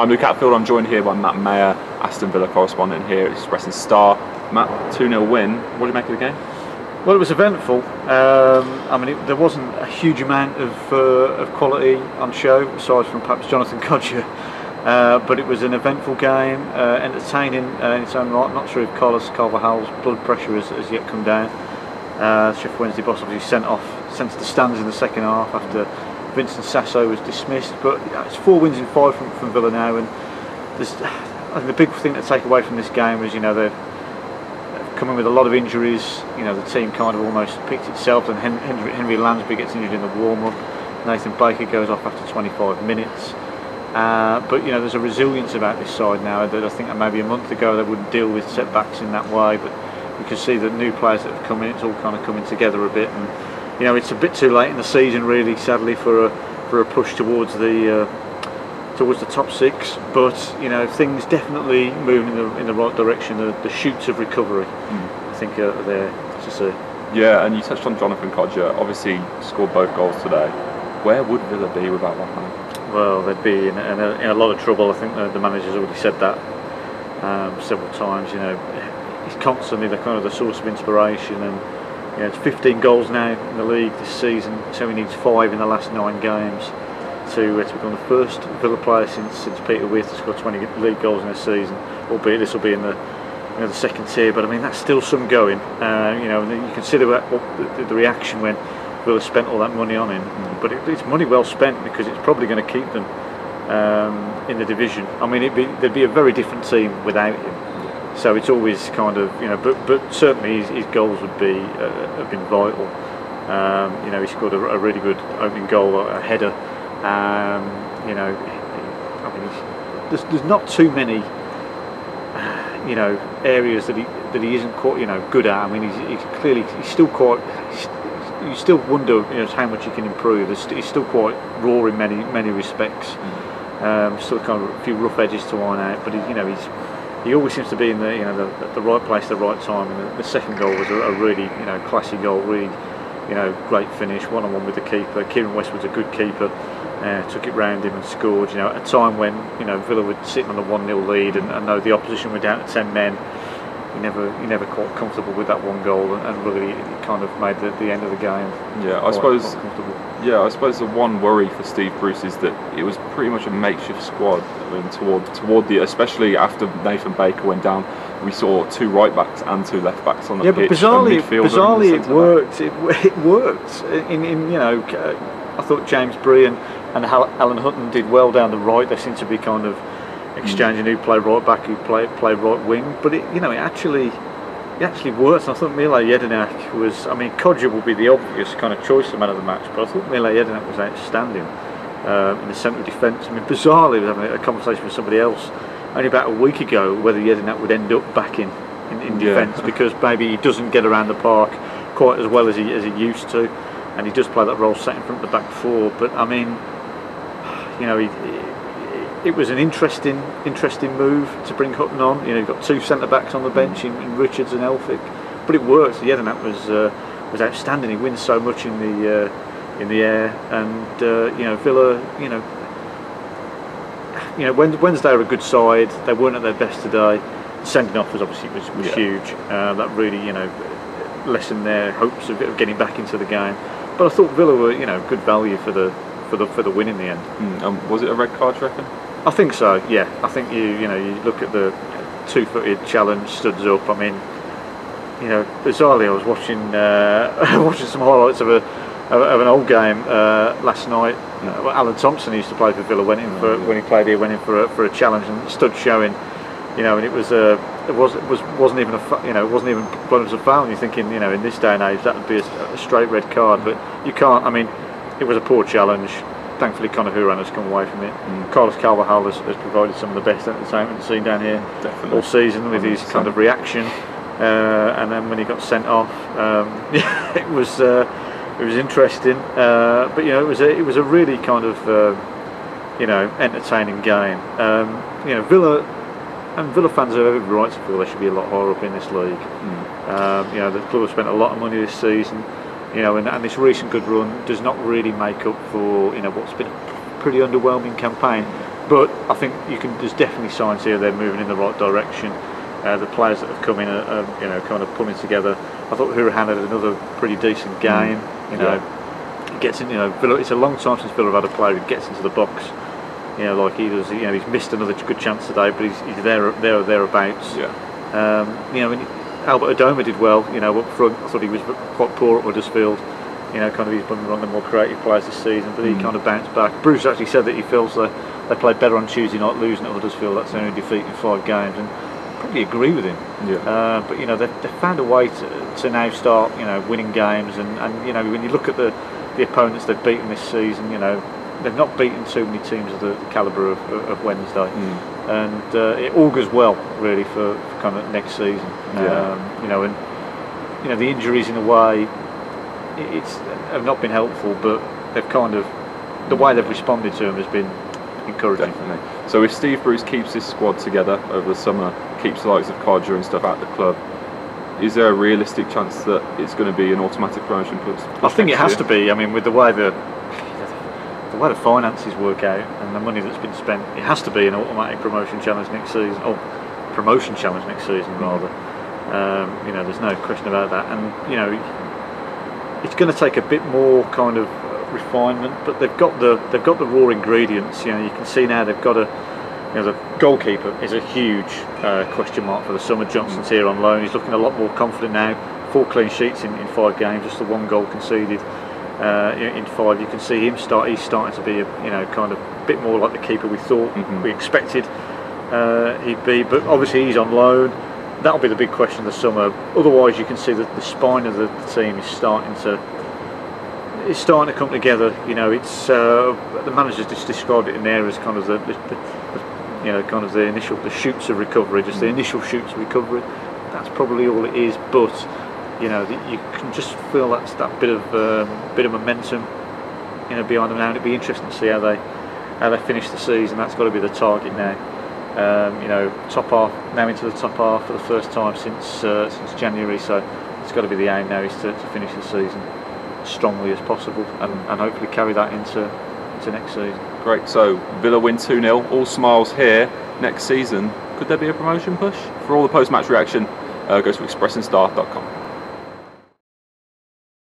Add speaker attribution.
Speaker 1: I'm Luke Hatfield. I'm joined here by Matt Maher, Aston Villa correspondent here at Express Star. Matt, 2 0 win. What do you make of the game?
Speaker 2: Well, it was eventful. Um, I mean, it, there wasn't a huge amount of, uh, of quality on show, aside from perhaps Jonathan Kodjia. Uh, but it was an eventful game, uh, entertaining uh, in its own right. Not sure if Carlos Carvalhal's blood pressure has, has yet come down. Uh, Sheffield Wednesday boss obviously sent off, sent to the stands in the second half after Vincent Sasso was dismissed. But it's four wins in five from, from Villa now, and I think the big thing to take away from this game is you know they're coming with a lot of injuries. You know the team kind of almost picked itself, and Henry, Henry gets injured in the warm up. Nathan Baker goes off after 25 minutes. Uh, but you know there's a resilience about this side now that I think maybe a month ago they wouldn't deal with setbacks in that way. But you can see the new players that have come in, it's all kind of coming together a bit. And you know it's a bit too late in the season really sadly for a for a push towards the uh, towards the top six. But you know things definitely moving in the, in the right direction. The, the shoots of recovery mm. I think are there to see.
Speaker 1: Yeah and you touched on Jonathan Kodjia obviously scored both goals today. Where would Villa be without that man?
Speaker 2: Well they'd be in, in, a, in a, lot of trouble. I think the, the manager's already said that um, several times you know. He's constantly the kind of the source of inspiration and yeah, it's 15 goals now in the league this season, so he needs five in the last nine games to, uh, to become the first Villa player since since Peter Withe to score 20 league goals in a season. Albeit this will be in the you know, the second tier, but I mean that's still some going. Uh, you know, you consider what, the, the, reaction when Villa spent all that money on him, but it, it's money well spent because it's probably going to keep them um, in the division. I mean, it'd be, there'd be a very different team without him. So it's always kind of you know, but but certainly his, his goals would be uh, have been vital. Um, you know, he scored a, a, really good opening goal, a header. Um, you know, I mean, there's there's not too many you know areas that he that he isn't quite you know good at. I mean, he's, he's clearly he's still quite. He's, you still wonder you know, how much he can improve. He's still quite raw in many many respects. Mm. Um, still kind of a few rough edges to iron out, but he, you know he's he always seems to be in the you know the, the right place, at the right time. And the, the second goal was a, a, really you know classy goal, really you know great finish, one on one with the keeper. Keiren Westwood's a good keeper. Uh, took it round him and scored. You know, at a time when you know Villa were sitting on a one 0 lead and, and know the opposition were down to ten men he never he never quite comfortable with that one goal and, and really it kind of made the, the end of the game.
Speaker 1: Yeah, I suppose. Yeah, I suppose the one worry for Steve Bruce is that it was pretty much a makeshift squad I mean, toward toward the especially after Nathan Baker went down. We saw two right backs and two left backs on the
Speaker 2: yeah,
Speaker 1: pitch.
Speaker 2: but bizarrely, bizarrely it worked. It, it worked. In, in you know, I thought James Bree and, and Alan Hutton did well down the right. They seem to be kind of exchanging who play right back, who play play right wing. But it, you know, it actually it actually works. I thought Mile Jedinak was. I mean, Kodjia will be the obvious kind of choice of man of the match, but I thought Mile Jedinak was outstanding uh, in the centre of defence. I mean, bizarrely, I was having a conversation with somebody else only about a week ago whether Jedinak would end up back in in, in defence yeah. because maybe he doesn't get around the park quite as well as he as he used to, and he does play that role set in front of the back four. But I mean, you know, he, it was an interesting interesting move to bring Hutton on. You know, you've got two centre backs on the bench in, in Richards and Elphick, but it works. Jedinak was uh, was outstanding. He wins so much in the uh, in the air, and uh, you know Villa, you know, you know Wednesday are a good side. They weren't at their best today. Sending off was obviously was, was yeah. huge. Uh, that really you know lessened their hopes of, of getting back into the game. But I thought Villa were you know good value for the for the for the win in the end.
Speaker 1: Mm, um, was it a red card, you reckon?
Speaker 2: I think so. Yeah, I think you you know you look at the two-footed challenge studs up. I mean, you know, bizarrely, I was watching uh, watching some highlights of a of, an old game uh, last night. Uh, Alan Thompson used to play for Villa. Went in for when he played here. Went in for a, for a challenge and stood showing. You know, and it was a uh, it was it was wasn't even a you know it wasn't even blown as a foul. And you're thinking you know in this day and age that would be a, a straight red card, but you can't. I mean, it was a poor challenge thankfully Conor Hourihane has come away from it. Mm. Carlos Carvalhal has, has, provided some of the best entertainment seen down here Definitely. all season with 100%. his kind of reaction. Uh, and then when he got sent off, um, it was uh, it was interesting. Uh, but you know, it was a, it was a really kind of uh, you know entertaining game. Um, you know, Villa and Villa fans have every right to feel they should be a lot higher up in this league. Mm. Um, you know, the club have spent a lot of money this season you know, and, and, this recent good run does not really make up for you know what's been a pretty underwhelming campaign. but I think you can. There's definitely signs here they're moving in the right direction. Uh, the players that have come in are, are, you know kind of pulling together. I thought Hourihane had another pretty decent
Speaker 1: Mm.
Speaker 2: game. You know, he gets in. You know, it's a long time since Villa have had a player who gets into the box. You know, like he does. You know, he's missed another good chance today, but he's, he's there, there, or thereabouts.
Speaker 1: Yeah.
Speaker 2: Um, you know, and Albert Adomah did well. You know, up front, I thought he was quite poor at Huddersfield. You know, kind of he's been one of the more creative players this season, but he
Speaker 1: Mm.
Speaker 2: kind of bounced back. Bruce actually said that he feels that they played better on Tuesday night, losing at Huddersfield. That's the only defeat in five games, and I probably agree with him.
Speaker 1: Yeah.
Speaker 2: Uh, but you know, they've, they've found a way to, to now start, you know, winning games, and, and you know, when you look at the the opponents they've beaten this season, you know, they've not beaten too many teams of the calibre of, of Wednesday
Speaker 1: Mm.
Speaker 2: and uh, it augurs well really for, for kind of next season.
Speaker 1: Yeah.
Speaker 2: Um, you know, and you know the injuries in a way, it's have not been helpful, but they've kind of the way they've responded to them has been encouraging.
Speaker 1: Definitely. So if Steve Bruce keeps his squad together over the summer, keeps the likes of Cardew and stuff at the club, is there a realistic chance that it's going to be an automatic promotion push?
Speaker 2: I think it has to be. I mean, with the way the the way the finances work out and the money that's been spent, it has to be an automatic promotion challenge next season, or promotion challenge next season rather. Um, you know, there's no question about that. And you know, it's going to take a bit more kind of refinement, but they've got the they've got the raw ingredients. You know, you can see now they've got a you know, the goalkeeper is a huge uh, question mark for the summer. Johnstone's here on loan. He's looking a lot more confident now. Four clean sheets in, in five games, just the one goal conceded uh, in, five. You can see him start. He's starting to be, a, you know, kind of a bit more like the keeper we thought
Speaker 1: Mhm.
Speaker 2: we expected uh, he'd be. But obviously he's on loan. That'll be the big question of the summer. Otherwise, you can see that the spine of the, team is starting to it's starting to come together. You know, it's uh, the manager's just described it in there as kind of the, the, the, the you know kind of the initial the shoots of recovery, just the initial shoots of recovery. That's probably all it is. But you know, you can just feel that's that bit of um, bit of momentum. You know, behind them now. It'd be interesting to see how they how they finish the season. That's got to be the target now. Um, you know, top half now into the top half for the first time since uh, since January. So it's got to be the aim now is to, to finish the season as strongly as possible and, and hopefully carry that into into next season.
Speaker 1: Great. So Villa win 2 0. All smiles here. Next season, could there be a promotion push? For all the post match reaction, uh, go to expressandstar.com.